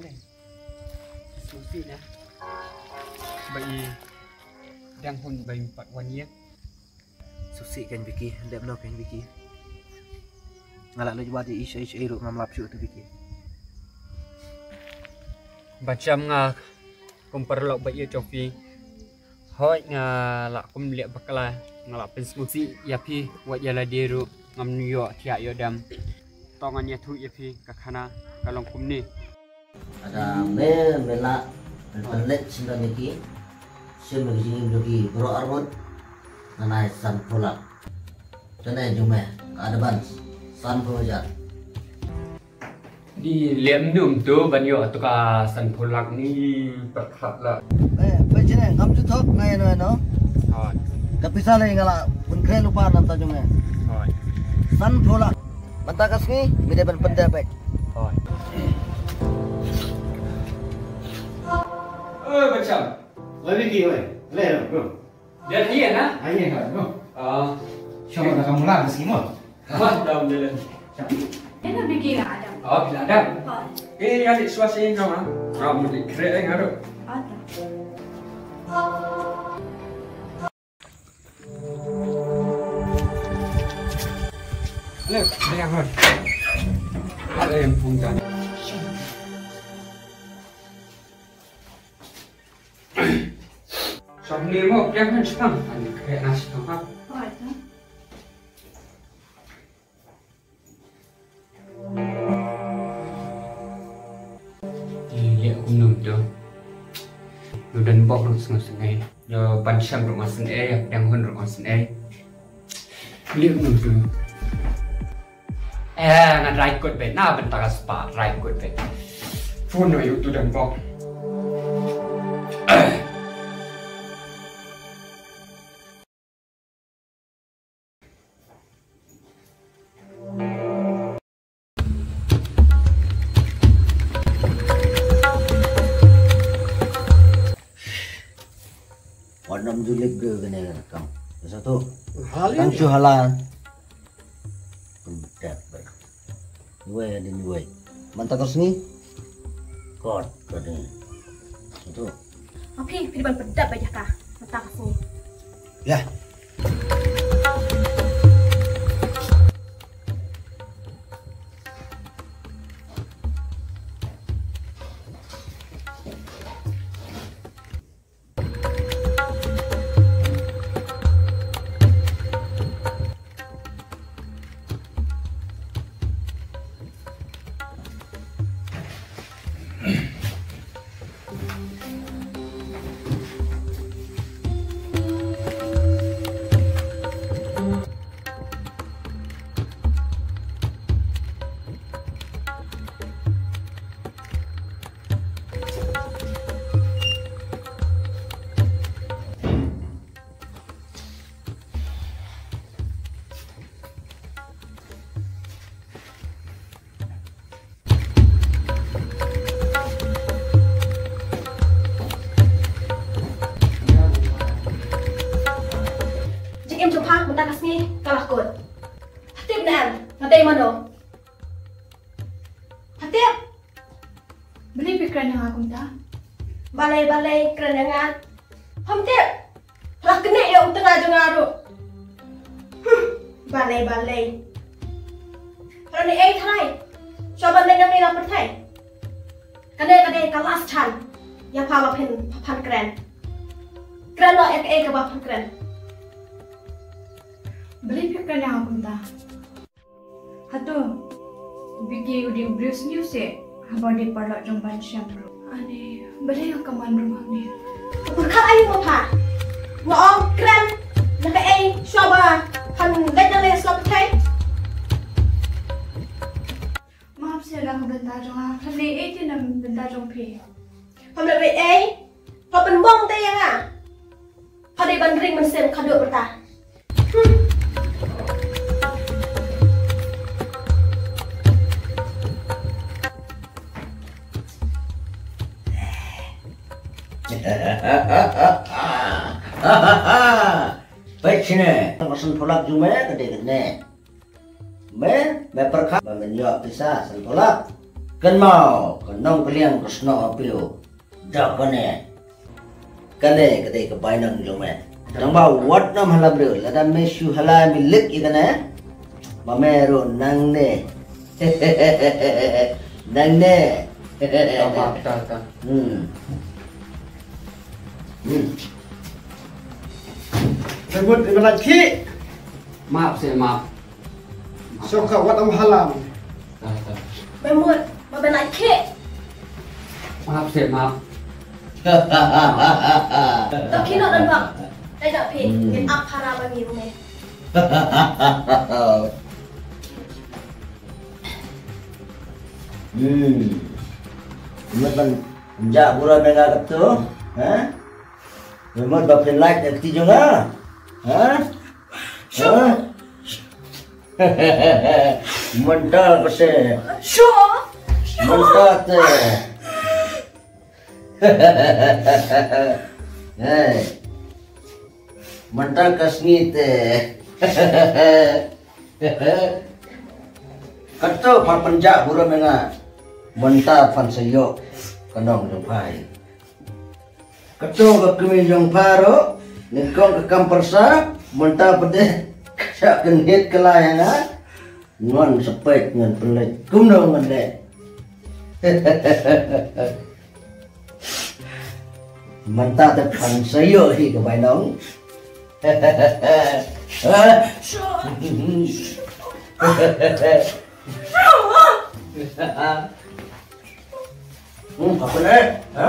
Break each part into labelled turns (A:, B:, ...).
A: Alin. Susi na. Sebab ini dan pun bayi empat
B: wani ya. Eh. Susik kan Biki, dah belok eh, kan Biki. Ngalak lu jual di isu-isu iru eh, ngam melapsu tu
A: Biki. Macam ngak kum perlu bayi ya Cofi. Hoi ngalak kum lihat bakalah ngalak pensusi ya pi buat jalan diru ngam New York tiak yodam. Tongannya tu ya pi kakana kalong kum ni
C: ada me mela belet sinda niki sim magising niki bro arwat nanay san pulak tanay jume advance san
A: pulak di lem dum tu banyo atuka san pulak ni takhat la
C: eh pai jene ngam tu thok ngai eh, no?
A: No ha
C: tapi sale ngala pun khe lupa nam ta jume
A: ha
C: san pulak mata kasni mide ban
A: pendapat ha Oh,
D: macam. Lebih kiri, lebih. Lebih, lah, bro.
A: Jadi ni, kan? Ah,
D: ha? ini kan, bro.
A: Ah,
D: siapa nak lah, kamu lah,
A: bersih mal. Ah, dah mulai.
E: Ini lebih kira Adam.
A: Oh, bila
E: Adam?
A: Eh, adik suasih ah. kau, kamu. Kau di kereta yang harus.
E: Adam.
A: Lep, ini yang harus. Ada yang punggah. Nasi tongkap.
E: Oh, ada.
A: Lihat aku nung tu. Lu dan bok lu sengai sengai. Yo pansyam rumah senai, yang hun rumah senai. Lihat nung tu. Eh, ngan rai kot bet. Nah, bentar spa rai kot bet. Phone no tu dan bok.
C: Su halal. Pendak baik. Dua ada dua. Manta kasni. Kot kene. Satu.
E: Okey, pilih ban pedap aja kah. Kat sini.
C: Ya.
E: Mana? Hatip. Beli pikiran yang aku minta. Balai-balai kerenangan. Hamtip. Lah kena ya untuk ngajung ngaru. Hmm, balai-balai. Kalau ni eh thay. Coba ni nang ni lapar thay. Kadai-kadai kalas chan. Yang pa bapin papan keren. Keren lo ek ek bapan keren.
F: Beli pikiran yang aku minta. Hatu, bigi udi Bruce News eh, habang di parlok jong bansyam bro. Ane, beli yang kaman rumah ni.
E: Berkat ayu mo pa. Mo ang kren. Naka ay shoba. Han bet na les lop tay.
F: Maaf saya dah bentar jong ah. Kali eh dia nak bentar jong pi.
E: Pam na bet ay. Pa pen bong tay yang ah. Pa di ban ring man sem kado berta.
C: Почне. Машин полак дюме, где не. Мэ, мэ прока, мэ ньо писа, сан полак. Кэн мау, кэн нон клиен, кэн сно апиу. Да коне. Кане, где кэ байнон дюме. Дамба вот нам халабрю, лада мэ шу халай ми лик идане. Мамеру нанг не. Nang ne.
A: Tama, tama.
C: Hmm.
D: Sebut lelaki.
A: Maaf saya maaf.
D: Suka wat am halam.
E: Memut, lelaki.
A: Maaf saya maaf.
E: Tak kira dan bang. Saya tak pin. Pin up haram bagi rumah.
C: Hmm. Memang Menjak pura bela tu. Ha? We must not feel like that, did you know? Huh? Sure. Mental
E: pasti. Sure.
C: Mental tu. Hey. Mental kasni tu. Kata pan penjak buru menga. Mental pan seyok. Kenong jumpai. Ketua kekemi yang baru Nikong kekam persar Mentah pedih Syak genit kelayangan Ngon sepek ngan pelik Kumno ngedek Mentah depan sayo hi
E: kebainong Hehehehe
C: Hmm, apa
A: ni? Ha?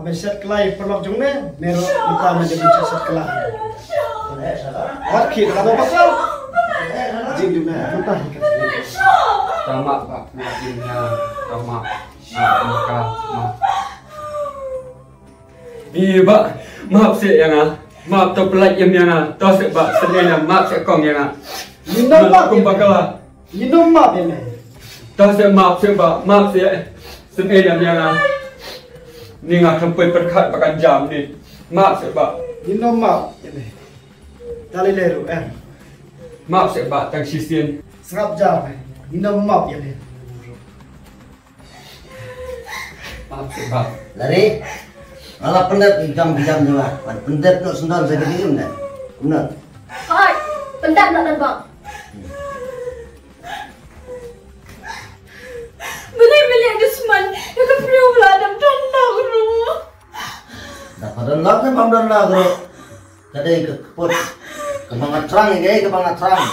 D: Amin set kelai perlok jong meh Mero kita amin jadi cek
C: set kelai.
D: Wat ki kata apa kau? Jin juga Kata
A: hikat Tama pak Jinnya Tama Maka Iya pak Maaf sih yang ah, Maaf tau pelat yang ya nga ah. Tau sih pak Sebenarnya lah. maaf sih kong yang ah.
D: Minum maaf
A: Kumpa bakal lah.
D: Minum maaf yang
A: nga Tau maaf sih pak Maaf sih Sebenarnya yang ah ni ngah sampai perkat makan jam ni. Mak sebab ni
D: no mak. Tali leru eh.
A: Mak sebab tang sistem
D: serap jam. Eh. Ni no mak ya
A: ni. Mak sebab.
C: Lari. Kalau pendek jam jam tu lah. Pendek tu sendal saya
E: kiri mana? Kuna. Hai, pendek nak nampak. Beli beli ada seman. Yang kau
C: perlu ada Dapat lot na pamdan na bro. Kada ikakapot. Kamangat trang ikay kamangat trang.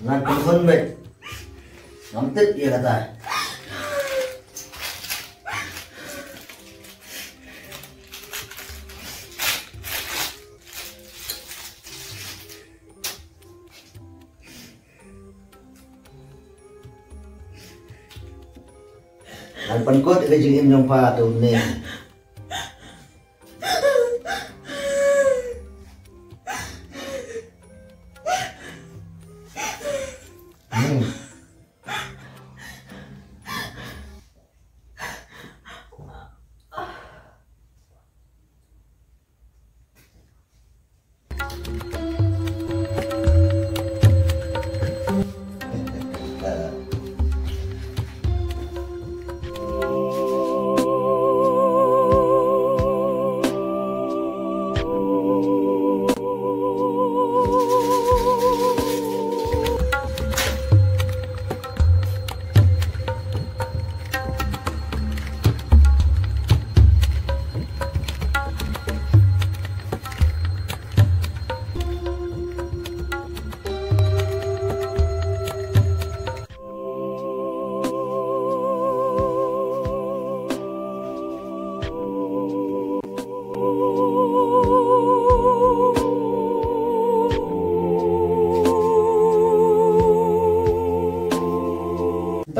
C: Ngan pangkun bet. Ngamtit iya kata. Ang pangkot ikay jingin yung patong niya.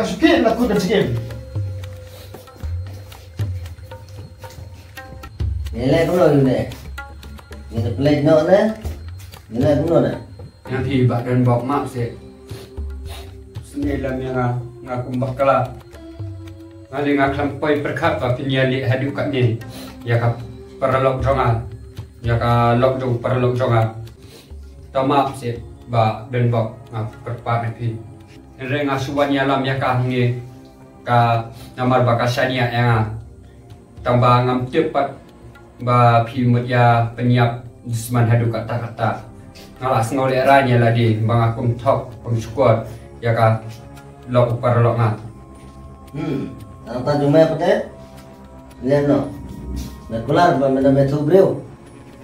D: Tak suka laku dan sikit.
C: Nilai kuno ini. Ini plate no na. Nilai kuno na.
A: Yang hi bak dan bok mak se. Sini lam yang ngah ngah kumbak kala. Ngali ngah klampai perkat ba pinyali hadu kat ni. Ya ka perlok jonga. Ya ka lok jong perlok jonga. Ta mak se ba dan bok ngah perpat ni pi. Ere ngah suwan ya lam ya ka ni ka namar bakasania yang ngah. Tambah ngam cepat ba pi mut ya penyiap Disman hadu kata-kata Ngalah sengau lek ranya lah di Bang aku top Pengsyukur Ya ka Lok upar lok ngah
C: Hmm. Ang tanjumay pate. Nilai no. Nakular ba mena metu breu.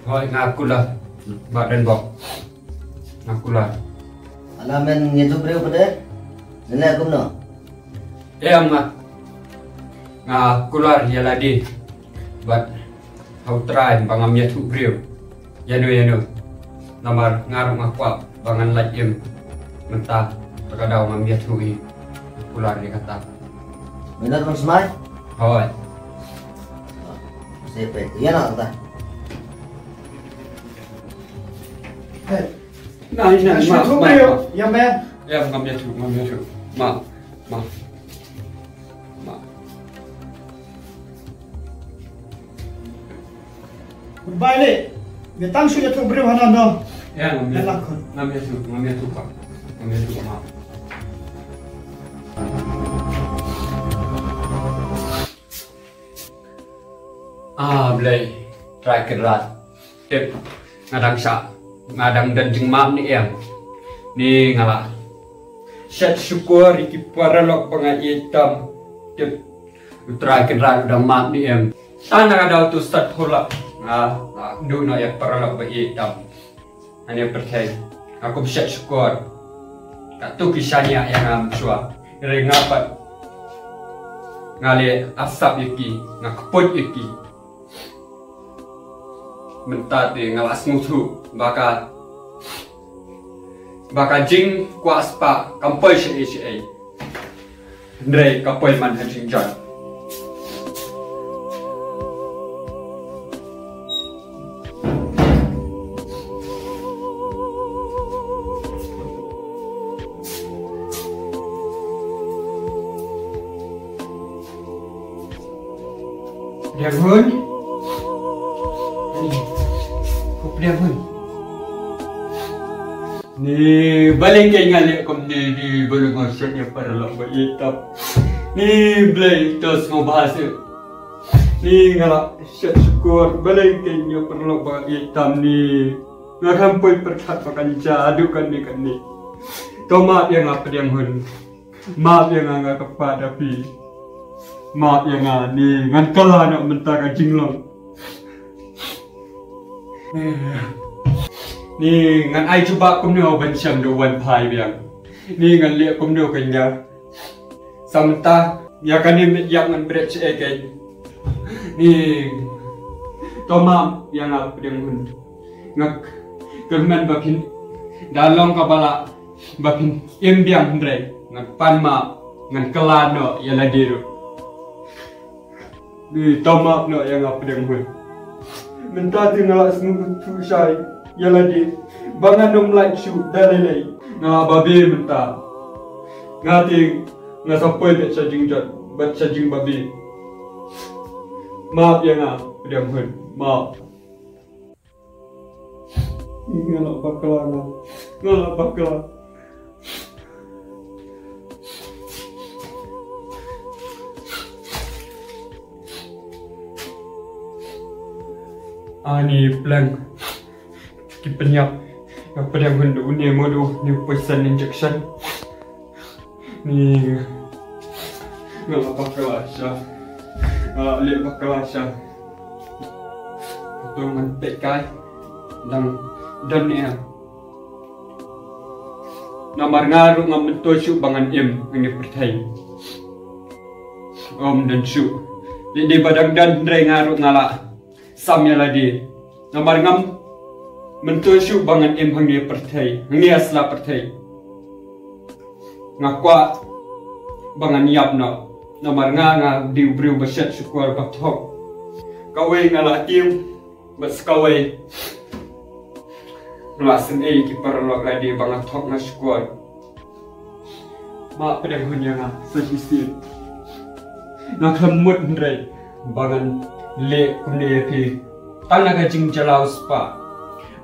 A: Hoi ngaku lah Bak dan bok Ngaku lah
C: Alamen ngitu breu pate. Nilai kuno.
A: Eh ngah Ngaku lah ya lah di Bat Hau try Bang am ya tu beriu Yanu yanu Namar ngaruh ngakuap Bangan laj im Mentah Terkadau ngam ya tu i Ngaku lah dia kata
C: Benar bang semai.
A: Hoi
C: Sepe. Iya nak ta.
D: Hei.
A: Nah ini
D: Tak
A: mak
D: suka
A: mak
D: beliau.
A: mak.
D: Yang bayar.
A: Ya, ngam ya tu, ngam ya tu. Ma, ma, ma.
D: Berbalik. Dia tang sudah tu beri mana no.
A: Ya, ngam ya
D: Dah
A: tu.
D: lakon.
A: Ngam ya tu, ngam ya tu pak. Ngam ya tu ma. Ah, belai. Try kerat. Tip. Ngadang syak. Ngadang dan jengmak ni yang. Ni ngalah. Syat syukur iki para lok pengat hitam. Tip. Try kerat udah mak ni yang. Tanah ada tu start pula. Ah, du nak ya para lok hitam. Hanya percaya. Aku bersyat syukur. Tak tu kisahnya yang am syua. Ngeri ngapat. Ngali asap iki. Ngakeput iki. Mentat di ngalas mutu. Baka. Baka jing kuas pa. Kampai syai syai. Ndrei kapai man hajing jan. Dia ngosok ni para lok hitam Ni belai tos ngau bahasa Ni. Ngalak syat syukur. Balik ke ni para lok hitam ni. Ngakan pun perkat pakan jadu kan ni kan ni. Kau maaf yang apa yang hun Maaf yang ngak kepada tapi. Mak yang ah ni ngan kala nak mentah ka jinglong. Ni ngan ai cuba kum no ban cham do wan pai biang. Ni ngan le kum no kan ya. Samta ya kan ni yak ngan. Ni Toma yang apa dia mun. Ngak kerman bapin dalong kabala bapin im biang ngan panma ngan kelano ya la diru. Ni tamak nak yang apa dia pun. Mentah tu ngalak semua tu syai. Yalah di. Bangan dom like shoot dah lelai. Ngalak babi mentah. Nggak sampai bet charging jat. Bet charging babi. Maaf ya ngah. Dia pun. Maaf. Ini ngalak bakal ngah. Ngalak bakal. Ani plan ki penyap apa yang hendak ni modu ni pesan injection ni ngala bakal asya ah lihat bakal asya tu mantek kai dan dan ni Namar ngaru ngam mentua syuk bangan im. Ngi pertai. Om dan syuk. Di badang dan ndre ngaru ngala samya ladi namar ngam mentu syu bangan em hangi perthai hangi asla perthai ngakwa bangan yap na namar nga nga diu briu baset syukur batok kawe ngala tim bas kawe ngelasin eh ki perlok lagi bangan tok nga syukur ma pedang hunya nga sejisin na klemut ndre bangan le kumne pi. Tang na jing jalau spa.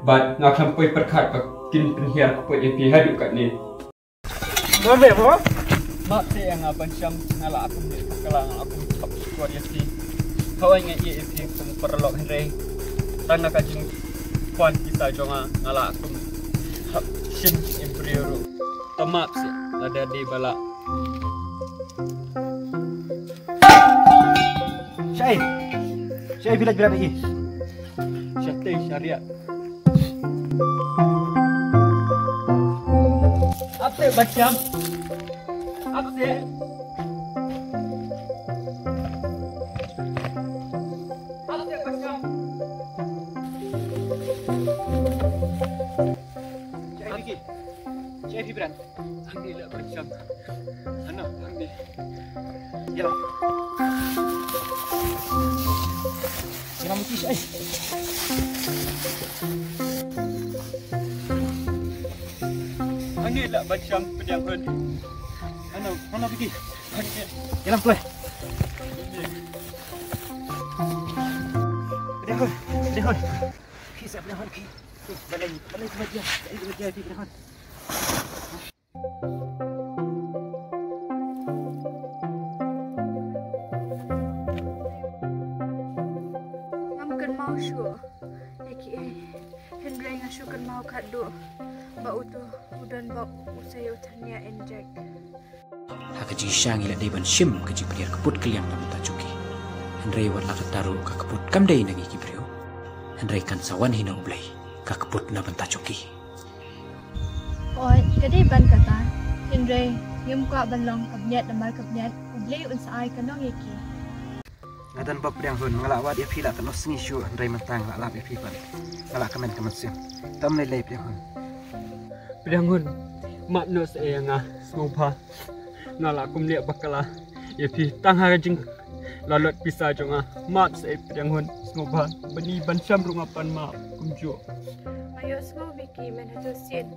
A: But na klempoi perkat ka kin penhiar ko pi hadu kat ni
D: Ngombe mo?
A: Mak saya yang abang Syam ngalah aku ni kalang aku tak kuat ya si. Kau ingat ia si pun perlok Henry. Tanah kajing puan kita jonga ngalah aku. Hak sim embryo. Tamak si ada di bala.
B: Syaib. Syaib bila bila lagi.
A: Syate syariat. Apa bacam? Apa dia? Apa dia bacam?
B: Syaib lagi. Syaib Ibran.
A: Angin lah bacam. Lah bacam pedang hun.
B: Mana mana pergi?
A: Angin.
B: Yalah keluar. Pedahon. Pedahon. Kisah pedahon. Balai balai kemajuan. Balai kemajuan pedahon.
F: Ngam ba usai utania enjek.
G: Hakaji syang ila deban shim kaji priar kaput kalian na mata cuki. Henry wan laka taru ka kaput kamdai nagi kibriyo. Henry kan sawan hina ublay ka kaput na cuki.
H: Oi, kadai ban kata. Henry, ngem ka balong kabnyat namal kabnyat. Ublay un sa ay kanong yaki.
B: Ngadan bab pedang hun ngalak wat dia pila tak sengi syu Andrei mentang lak lap dia pipan. Ngalak kemen kemen sim. Tam lele pedang hun.
A: Pedang hun. Mak no saya ngah smopa. Ngalah aku melihat bakala. Ya pi tang harajing lalot pisah jonga. Mak saya pedang hun smopa. Beni ban syam rumah pan mak kumjo.
F: Ayo semua biki mana tu sin.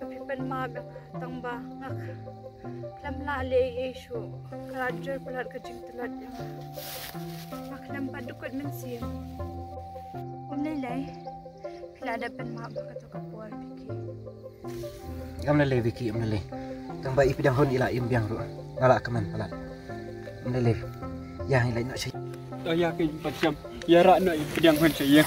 F: Tapi pen ma bang tang ba ngak. Lam la le isu. Kelajar pelat kecing telat yang. Mak lam padukut men sin. Om lelai. Pila ada pen ma bang kata kapuar biki.
B: Am lele Vicky am lele. Tang bai pedang hun ila im biang ru. Ngalak kemen pelat. Am lele. Ya ila nak syai.
A: Tak yakin macam ya rak nak pedang hun saya.